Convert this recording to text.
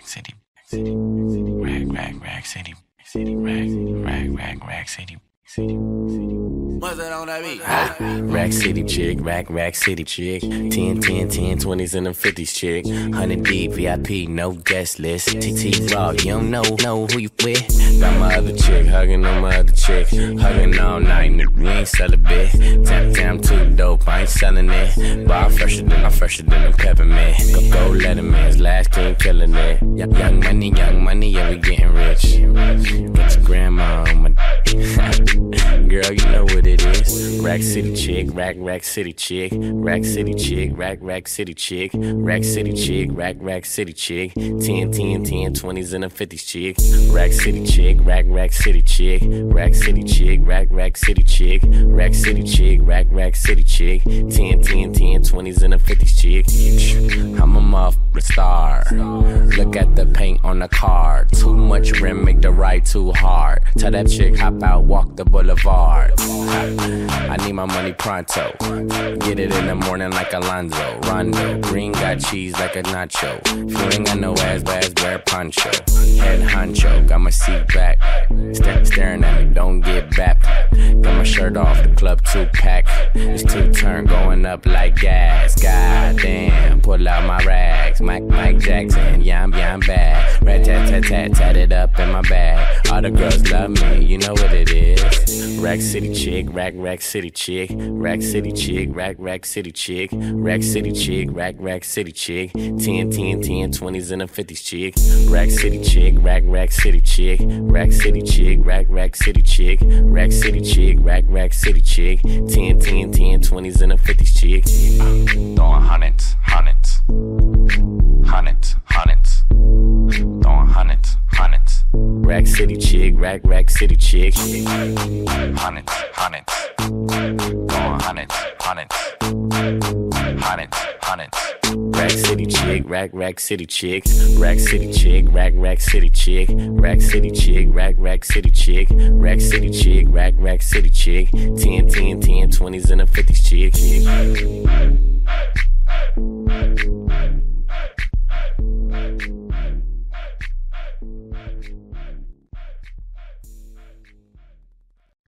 rack city, rack, rack, rack city, city, rack, rack, rack, rack city. What's that on that beat? Rack City chick, rack, rack city chick. 10, 10, 10, 20s and them 50s chick. 100 deep, VIP, no guest list. TT Raw, you don't know, know who you with. Got my other chick, hugging on my other chick. Hugging all night, nigga, we ain't sell a bit. Damn, damn, too dope, I ain't selling it. But I'm fresher than, I'm fresher than a peppermint. Go, go, Letterman's last king killing it. Young, young money, young money, yeah, we getting rich. Girl, you know what it is. Rack City chick, rack, rack city chick. Rack City chick, rack, rack city chick. Rack City chick, rack, rack city chick. 10, 10, 10, 20s and a 50s chick. Rack City chick, rack, rack city chick. Rack City chick, rack, rack city chick. Rack City chick, rack, rack city chick. 10, 10, 10, 20s and a 50s chick. I'm a muff star. Look at the paint on the car. Too much rim, make the ride too hard. Tell that chick hop out, walk the boulevard. I need my money pronto. Get it in the morning like Alonzo. Rondo. Green got cheese like a nacho. If you ain't got no ass, wear poncho. Head honcho. Got my seat back. St- staring at me, don't get back. Got my shirt off, the club Tupac. It's two turn going up like gas. God damn, pull out my rags. Mike, Mike Jackson, yeah, I'm, yeah, I'm bad. Rat tat tat tat, tat it up in my bag. All the girls love me, you know what it is. Rack City chick, rack, rack city chick. Rack City chick, rack, rack city chick. Rack City chick, rack, rack city chick. 10, 10, 10, 20s and a 50s chick. Rack City chick, rack, rack city chick. Rack City chick, rack, rack city chick. Rack City chick, rack, rack city chick. 10, 10, 10, 20s and a 50s chick. Don't throwing 100. Rack City chick, rack, rack city chick. hundreds, hundreds. Throwing hundreds, hundreds, hundreds, hundreds. Rack City chick, rack, rack city chick. Rack City chick, rack, rack city chick. Rack City chick, rack, rack city chick. Rack City chick, rack, rack city chick. 10, 10, 10, 20s and a 50s chick.